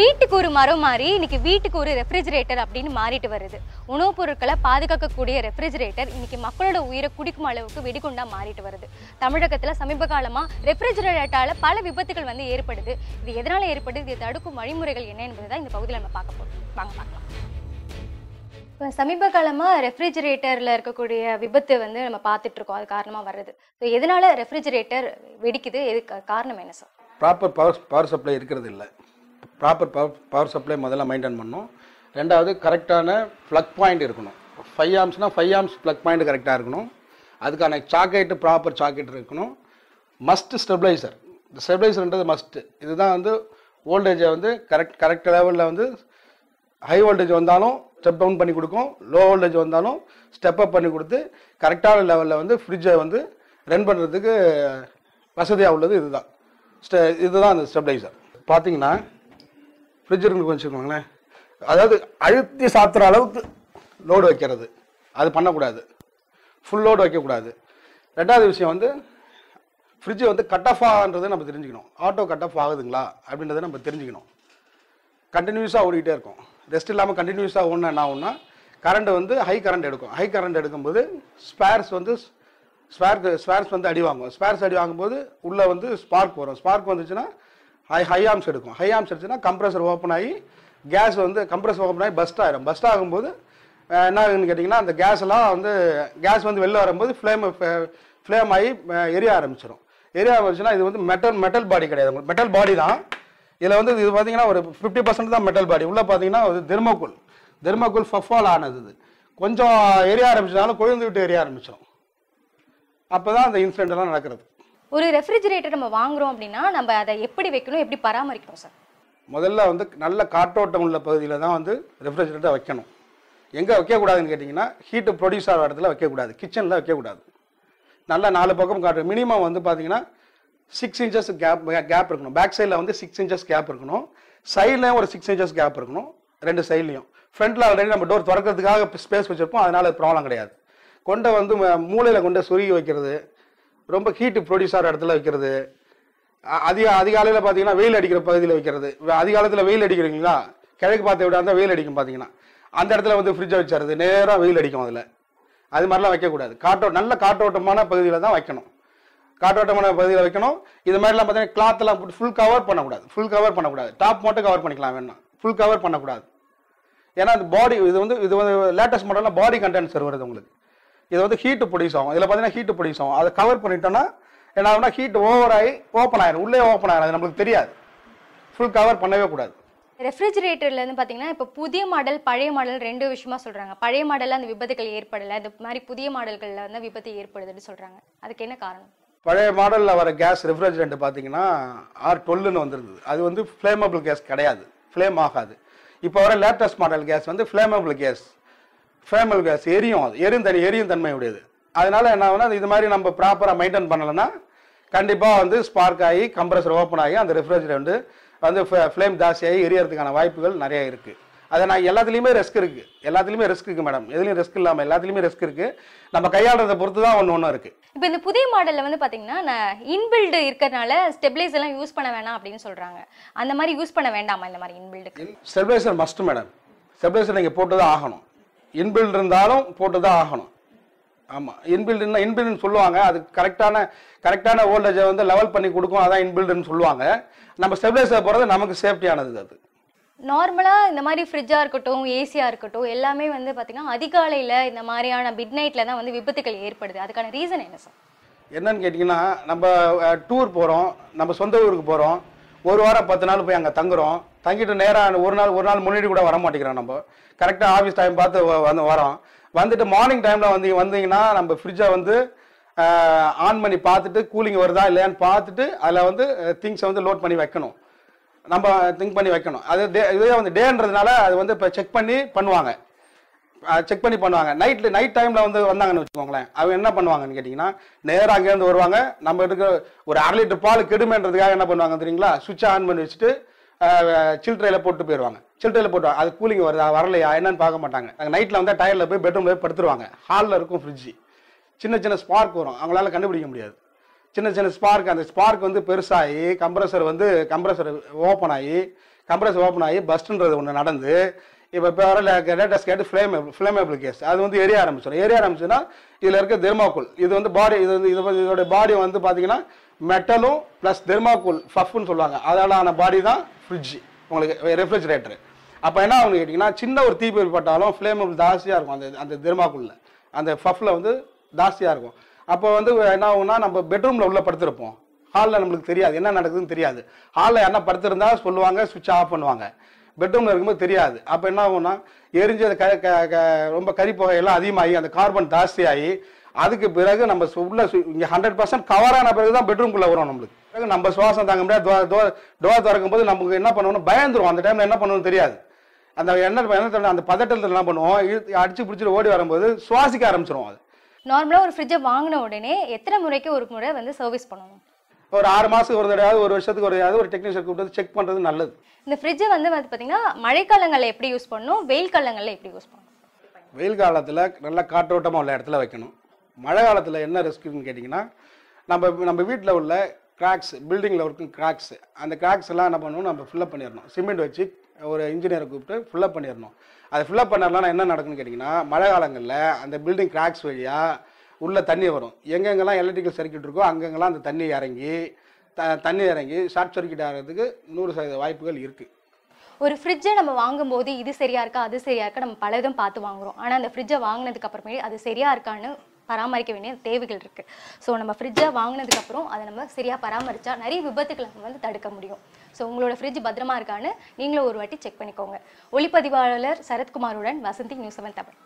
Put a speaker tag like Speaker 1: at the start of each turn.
Speaker 1: வீட்டுக்கு ஒரு மரம் மாறி இன்னைக்கு வீட்டுக்கு ஒரு ரெஃப்ரிஜிரேட்டர் அப்படின்னு மாறிட்டு வருது. உணவுப் பொருட்களை பாதுகாக்கக்கூடிய ரெஃப்ரிஜிரேட்டர் இன்னைக்கு மக்களோட உயிரை குடிக்கும் அளவுக்கு வெடிகுண்டா மாறிட்டு வருது. தமிழகத்துல சமீப காலமா ரெஃப்ரிஜிரேட்டரால பல விபத்துகள் வந்து ஏற்படுது. இது எதனால ஏற்படுது? இதை தடுக்கும் வழிமுறைகள் என்ன என்பதுதான் இந்த பகுதியில் நம்ம பார்க்க போறோம். வாங்க பார்க்கலாம். இப்போ சமீப காலமா ரெஃப்ரிஜிரேட்டர்ல இருக்கக்கூடிய விபத்து வந்து நம்ம பார்த்துட்டு இருக்கோம். அது காரணமா வர்றது. ஸோ எதனால ரெஃப்ரிஜிரேட்டர் வெடிக்குது? எதுக்கு? காரணம் என்ன sir
Speaker 2: proper power power supply இருக்கிறது இல்லை. ப்ராப்பர் பவர் பவர் சப்ளை முதல்ல மெயின்டைன் பண்ணணும். ரெண்டாவது கரெக்டான ப்ளக் பாயிண்ட் இருக்கணும். ஃபைவ் ஆம்ஸ்னால் ஃபைவ் ஆம்ஸ் ப்ளக் பாயிண்ட் கரெக்டாக இருக்கணும். அதுக்கான சாக்கெட்டு ப்ராப்பர் சாக்கெட் இருக்கணும். மஸ்ட் ஸ்டெபிளைசர் இந்த ஸ்டெபிளைசர்ன்றது மஸ்ட்டு இதுதான் வந்து வோல்டேஜை வந்து கரெக்ட் கரெக்ட் லெவலில் வந்து ஹை வோல்டேஜ் வந்தாலும் ஸ்டெப் டவுன் பண்ணி கொடுக்கும். லோ வோல்டேஜ் வந்தாலும் ஸ்டெப் அப் பண்ணி கொடுத்து கரெக்டான லெவலில் வந்து ஃப்ரிட்ஜை வந்து ரன் பண்ணுறதுக்கு வசதியாக உள்ளது இதுதான். ஸ்டெ இதுதான் அந்த ஸ்டெபிளைசர் பார்த்தீங்கன்னா ஃப்ரிட்ஜ் இருக்குன்னு வச்சுக்கோங்களேன். அதாவது அழுத்தி சாத்துற அளவுக்கு லோடு வைக்கிறது. அது பண்ணக்கூடாது. ஃபுல் லோடு வைக்கக்கூடாது. ரெண்டாவது விஷயம் வந்து ஃப்ரிட்ஜு வந்து கட் ஆஃப் ஆகுன்றதை நம்ம தெரிஞ்சுக்கணும். ஆட்டோ கட் ஆஃப் ஆகுதுங்களா? அப்படின்றத நம்ம தெரிஞ்சுக்கணும். கண்டினியூஸாக ஓடிக்கிட்டே இருக்கும். ரெஸ்ட் இல்லாமல் கண்டினியூஸாக ஓடணும் என்ன ஆகும்னா கரண்ட் வந்து ஹை கரண்ட் எடுக்கும். ஹை கரண்ட் எடுக்கும்போது ஸ்பேர்ஸ் வந்து ஸ்பேர்க்கு ஸ்பேர்ஸ் வந்து அடி வாங்கும். ஸ்பேர்ஸ் அடி வாங்கும்போது உள்ளே வந்து ஸ்பார்க் வரும். ஸ்பார்க் வந்துச்சுன்னா ஹை ஹை ஆம்ஸ் எடுக்கும். ஹை ஆம்ஸ் எடுச்சுன்னா கம்ப்ரஸர் ஓப்பன் ஆகி கேஸ் வந்து கம்ப்ரஸர் ஓப்பன் ஆகி பஸ்ட் ஆகிடும் பஸ்ட் ஆகும்போது என்ன ஆகுதுன்னு கேட்டிங்கன்னா அந்த கேஸ் எல்லாம் வந்து கேஸ் வந்து வெளில வரும்போது ஃப்ளேம் ஃப்ளேம் ஆகி எரிய ஆரம்பிச்சிடும் எரிய ஆரம்பிச்சுன்னா இது வந்து மெட்டல் மெட்டல் பாடி கிடையாது. மெட்டல் பாடி தான். இதில் வந்து இது பார்த்தீங்கன்னா ஒரு ஃபிஃப்டி பர்சன்ட் தான் மெட்டல் பாடி உள்ளே பார்த்தீங்கன்னா ஒரு தெர்மோகுல் தெர்மோகுல் ஃபஃபால் ஆனது கொஞ்சம் எரிய ஆரம்பிச்சதுனால கொழுந்து விட்டு எரிய ஆரம்பிச்சிடும் அப்போ தான் அந்த இன்சிடென்ட் எல்லாம் நடக்கிறது.
Speaker 1: ஒரு ரெஃப்ரிஜிரேட்டர் நம்ம வாங்குறோம் அப்படின்னா நம்ம அதை எப்படி வைக்கணும் எப்படி பராமரிக்கணும் சார்?
Speaker 2: முதல்ல வந்து நல்ல காற்றோட்டம் உள்ள பகுதியில் தான் வந்து ரெஃப்ரிஜிரேட்டர் வைக்கணும். எங்கே வைக்கக்கூடாதுன்னு கேட்டிங்கன்னா ஹீட்டு ப்ரொடியூஸ் ஆகிற இடத்துல வைக்கக்கூடாது. கிச்சனில் வைக்கக்கூடாது. நல்ல நாலு பக்கம் காட்டு மினிமம் வந்து பார்த்தீங்கன்னா சிக்ஸ் இன்ச்சஸ் கேப் கேப் இருக்கணும். பேக் சைடில் வந்து சிக்ஸ் இன்ச்சஸ் கேப் இருக்கணும். சைட்லேயும் ஒரு சிக்ஸ் இன்ச்சஸ் கேப் இருக்கணும். ரெண்டு சைட்லேயும் ஃப்ரண்ட்டில் ஆல்ரெடி நம்ம டோர் திறக்கிறதுக்காக ஸ்பேஸ் வச்சுருப்போம். அதனால் ப்ராப்ளம் கிடையாது. கொண்டை வந்து மூளையில் கொண்டு சொருகி வைக்கிறது ரொம்ப ஹீட்டு ப்ரொடியூஸ் ஆகிற இடத்துல வைக்கிறது. அதிக அதிகாலையில் பார்த்தீங்கன்னா வெயில் அடிக்கிற பகுதியில் வைக்கிறது. அதிகாலத்தில் வெயில் அடிக்கிறீங்களா? கிழக்கு பார்த்து விட இருந்தால் வெயில் அடிக்கும் பார்த்தீங்கன்னா அந்த இடத்துல வந்து ஃப்ரிட்ஜை வச்சிருது நேராக வெயில் அடிக்கும் அதில். அது மாதிரிலாம் வைக்கக்கூடாது. காற்றோ நல்ல காற்றோட்டமான பகுதியில் தான் வைக்கணும். காற்றோட்டமான பகுதியில் வைக்கணும். இது மாதிரிலாம் பார்த்தீங்கன்னா கிளாத்லாம் போட்டு ஃபுல் கவர் பண்ணக்கூடாது. ஃபுல் கவர் பண்ணக்கூடாது. டாப் மட்டும் கவர் பண்ணிக்கலாம் வேணாம் ஃபுல் கவர் பண்ணக்கூடாது. ஏன்னா அந்த பாடி இது வந்து இது வந்து லேட்டஸ்ட் மாடலில் பாடி கண்டென்சர் வருது உங்களுக்கு. இது வந்து ஹீட்டு ப்ரொடியூஸ் ஆகும். இதில் பார்த்தீங்கன்னா ஹீட்டு ப்ரொடியூஸ் ஆகும். அதை கவர் பண்ணிட்டோம்னா என்ன ஆகும்னா ஹீட் ஓவர் ஆகி ஓப்பன் ஆயிரும். உள்ளே ஓப்பன் ஆயிரும் அது நம்மளுக்கு தெரியாது. ஃபுல் கவர் பண்ணவே கூடாது.
Speaker 1: ரெஃப்ரிஜிரேட்டர்ல இருந்து பாத்தீங்கன்னா இப்போ புதிய மாடல் பழைய மாடல் ரெண்டு விஷயமா சொல்றாங்க. பழைய மாடல்ல அந்த விபத்துகள் ஏற்படல. இந்த மாதிரி புதிய மாடல்கள்ல வந்து விபத்து ஏற்படுதுன்னு சொல்றாங்க. அதுக்கு என்ன காரணம்?
Speaker 2: பழைய மாடலில் வர கேஸ் ரெஃப்ரிஜரண்ட் பார்த்தீங்கன்னா ஆர் டுவெல்லுன்னு வந்திருந்தது. அது வந்து ஃப்ளேமபிள் கேஸ் கிடையாது. ஃப்ளேம் ஆகாது. இப்போ வர லேட்டஸ்ட் மாடல் கேஸ் வந்து ஃப்ளேமபிள் கேஸ் ஃப்ளேமபிள் கேஸ் எரியும் அது. எரியும் தனி எரியும் தன்மை உடையது அதனால என்ன ஆகுனா இது மாதிரி நம்ம ப்ராப்பராக மெயின்டைன் பண்ணலைன்னா கண்டிப்பாக வந்து ஸ்பார்க் ஆகி கம்ப்ரஸர் ஓப்பன் ஆகி அந்த ரெஃப்ரிஜரண்ட் வந்து ஃப்ளேம் ஜாஸ்தியாகி எரியறதுக்கான வாய்ப்புகள் நிறைய இருக்குது அதை நான் எல்லாத்துலேயுமே ரிஸ்க் இருக்குது எல்லாத்துலேயுமே ரிஸ்க் இருக்குது மேடம் எதுலேயும் ரிஸ்க் இல்லாமல் எல்லாத்துலேயுமே ரிஸ்க் இருக்குது நம்ம கையாளுறதை பொறுத்து தான் ஒன்று ஒன்று இருக்குது
Speaker 1: இப்போ இந்த புதிய மாடல்ல வந்து பாத்தீங்கன்னா இன்பில்டு இருக்கிறதுனால ஸ்டெபிலைஸ் எல்லாம் யூஸ் பண்ண வேணாம் அப்படின்னு சொல்றாங்க. அந்த மாதிரி யூஸ் பண்ண வேண்டாமா இந்த மாதிரி இன்பில்டுக்கு
Speaker 2: ஸ்டெபிலைசர் மஸ்ட் மேடம் ஸ்டெபிலைசர் நீங்கள் போட்டு தான் ஆகணும். இன்பில்ட் இருந்தாலும் போட்டு தான் ஆகணும் ஆமாம் இன்பில்டுன்னா இன்பில்டுன்னு சொல்லுவாங்க. அது கரெக்டான கரெக்டான வோல்டேஜை வந்து லெவல் பண்ணி கொடுக்கும். அதான் இன்பில்டுன்னு சொல்லுவாங்க. நம்ம ஸ்டெபிலைசர் போகிறது நமக்கு சேஃப்டியானது அது.
Speaker 1: நார்மலா இந்த மாதிரி ஃப்ரிட்ஜா இருக்கட்டும் ஏசியா இருக்கட்டும் எல்லாமே வந்து பாத்தீங்கன்னா அதிகாலையில இந்த மாதிரியான மிட் நைட்ல தான் வந்து விபத்துகள் ஏற்படுது. அதுக்கான ரீசன் என்ன சார்
Speaker 2: என்னன்னு கேட்டிங்கன்னா நம்ம டூர் போகிறோம் நம்ம சொந்த ஊருக்கு போகிறோம் ஒரு வாரம் பத்து நாள் போய் அங்கே தங்குறோம். தங்கிட்டு நேராக ஒரு நாள் ஒரு நாள் முன்னாடி கூட வர மாட்டேங்கிறோம் நம்ம கரெக்டாக ஆஃபீஸ் டைம் பார்த்து வந்து வரோம். வந்துட்டு மார்னிங் டைமில் வந்து வந்தீங்கன்னா நம்ம ஃப்ரிட்ஜை வந்து ஆன் பண்ணி பார்த்துட்டு கூலிங் வருதா இல்லையான்னு பார்த்துட்டு அதில் வந்து திங்ஸை வந்து லோட் பண்ணி வைக்கணும். நம்ம திங்க் பண்ணி வைக்கணும். அது டே இதே வந்து டேன்றதுனால அது வந்து இப்போ செக் பண்ணி பண்ணுவாங்க. செக் பண்ணி பண்ணுவாங்க. நைட்ல நைட் டைம்ல வந்து வந்தாங்கன்னு வச்சுக்கோங்களேன். அவங்க என்ன பண்ணுவாங்கன்னு கேட்டிங்கன்னா நேராக அங்கேருந்து வருவாங்க. நம்ம இருக்க ஒரு அரை லிட்டர் பால் கெடுமேன்றதுக்காக என்ன பண்ணுவாங்க தெரியுங்களா? சுவிட்ச் ஆன் பண்ணி வச்சுட்டு சில்ட்ரையில் போட்டு போயிடுவாங்க. சில்ட்ரையில் போட்டு அது கூலிங் வருதா வரலையா என்னன்னு பார்க்க மாட்டாங்க. நைட்ல வந்து டயர்ல போய் பெட்ரூம்ல போய் படுத்துருவாங்க. ஹாலில் இருக்கும் ஃப்ரிட்ஜ் சின்ன சின்ன ஸ்பார்க் வரும். அவங்களால கண்டுபிடிக்க முடியாது. சின்ன சின்ன ஸ்பார்க் அந்த ஸ்பார்க் வந்து பெருசாகி கம்ப்ரஸர் வந்து கம்ப்ரஸர் ஓப்பன் ஆகி கம்ப்ரஸர் ஓப்பன் ஆகி பஸ்ட்ன்றது ஒன்று நடந்து இப்போ இப்போ வர லேட்டஸ்ட் கேட்டு ஃப்ளேமேபிள் ஃப்ளேமேபிள் கேஸ் அது வந்து எரிய ஆரம்பிச்சிடும் எரிய ஆரம்பிச்சுன்னா இதில் இருக்க தெர்மாக்குள் இது வந்து பாடி இது வந்து இது இதோட பாடி வந்து பார்த்தீங்கன்னா மெட்டலும் ப்ளஸ் தெர்மாக்குள் ஃபஃப்னு சொல்லுவாங்க. அதாலான பாடி தான் ஃப்ரிட்ஜ் உங்களுக்கு ரெஃப்ரிஜரேட்டர் அப்போ என்ன அவங்க கேட்டிங்கன்னா சின்ன ஒரு தீப்பொறி பட்டாலும் ஃப்ளேமபிள் ஜாஸ்தியாக இருக்கும் அந்த அந்த தெர்மாக்குள்ள அந்த ஃபஃப்பில் வந்து ஜாஸ்தியாக இருக்கும். அப்போ வந்து என்ன ஆகும்னா நம்ம பெட்ரூமில் உள்ளே படுத்திருப்போம். ஹாலில் நம்மளுக்கு தெரியாது. என்ன நடக்குதுன்னு தெரியாது. ஹாலில் யாருன்னா படுத்திருந்தா சொல்லுவாங்க சுவிட்ச் ஆஃப் பண்ணுவாங்க. பெட்ரூமில் இருக்கும்போது தெரியாது. அப்போ என்ன ஆகும்னா எரிஞ்சு அது க க- க- ரொம்ப கறி புகையெல்லாம் அதிகமாகி அந்த கார்பன் ஜாஸ்தியாகி அதுக்கு பிறகு நம்ம உள்ள இங்கே ஹண்ட்ரட் பர்சன்ட் கவரான பிறகு தான் பெட்ரூம்குள்ளே வரும் நம்மளுக்கு. பிறகு நம்ம சுவாசம் தாங்க முடியாது. டோர் டோர் டோர் திறக்கும் போது நமக்கு என்ன பண்ணணும் பயந்துரும். அந்த டைமில் என்ன பண்ணணும்னு தெரியாது. அந்த என்ன என்ன அந்த பதட்டத்தில் என்ன பண்ணுவோம்? இழுத்து அடிச்சு பிடிச்சிட்டு ஓடி வரும்போது சுவாசிக்க ஆரம்பிச்சிரும் அது.
Speaker 1: நார்மலாக ஒரு ஃப்ரிட்ஜை வாங்கின உடனே எத்தனை முறைக்கு ஒரு முறை வந்து சர்வீஸ் பண்ணணும்?
Speaker 2: ஒரு ஆறு மாசத்துக்கு ஒரு தடவையாவது ஒரு வருஷத்துக்கு ஒரு தடவையாவது ஒரு டெக்னீஷியன் கூப்பிட்டு செக் பண்றது நல்லது.
Speaker 1: இந்த ஃப்ரிட்ஜை வந்து வந்து பார்த்தீங்கன்னா மழைக்காலங்களில் எப்படி யூஸ் பண்ணணும் வெயில் காலங்களில் எப்படி யூஸ் பண்ணணும்?
Speaker 2: வெயில் காலத்தில் நல்லா காற்றோட்டமாக உள்ள இடத்துல வைக்கணும். மழை காலத்தில் என்ன ரிஸ்க்குன்னு கேட்டிங்கன்னா நம்ம நம்ம வீட்டில் உள்ள கிராக்ஸ் பில்டிங்கில் இருக்கும் கிராக்ஸ் அந்த கிராக்ஸ் எல்லாம் என்ன பண்ணணும் நம்ம ஃபில்லப் பண்ணிடணும். சிமெண்ட் வச்சு ஒரு இன்ஜினியரை கூப்பிட்டு ஃபில்லப் பண்ணிடணும். அதை ஃபில்லப் பண்ணலாம் என்ன நடக்குன்னு கேட்டிங்கன்னா மழை காலங்களில் அந்த பில்டிங் கிராக்ஸ் வழியாக உள்ளே தண்ணி வரும். எங்கெங்கெல்லாம் எலக்ட்ரிக்கல் சர்க்கியூட் இருக்கோ அங்கங்கெல்லாம் அந்த தண்ணி இறங்கி த தண்ணி இறங்கி ஷார்ட் சர்க்கியூட் ஆகிறதுக்கு நூறு சதவீத வாய்ப்புகள் இருக்குது
Speaker 1: ஒரு ஃப்ரிட்ஜை நம்ம வாங்கும்போது இது சரியா இருக்கா அது சரியா இருக்கா நம்ம பல இதும் பார்த்து வாங்குறோம். ஆனால் அந்த ஃப்ரிட்ஜை வாங்கினதுக்கு அப்புறமே அது சரியா இருக்கான்னு பராமரிக்க வேண்டிய தேவைகள் இருக்கு. ஸோ நம்ம ஃப்ரிட்ஜை வாங்கினதுக்கப்புறம் அதை நம்ம சரியா பராமரிச்சா நிறைய விபத்துக்களை நம்ம வந்து தடுக்க முடியும். ஸோ உங்களோட ஃப்ரிட்ஜ் பத்திரமா இருக்கான்னு நீங்களும் ஒரு வாட்டி செக் பண்ணிக்கோங்க. ஒளிப்பதிவாளர் சரத்குமாருடன் வசந்தி நியூஸ் செவன் தமிழ்.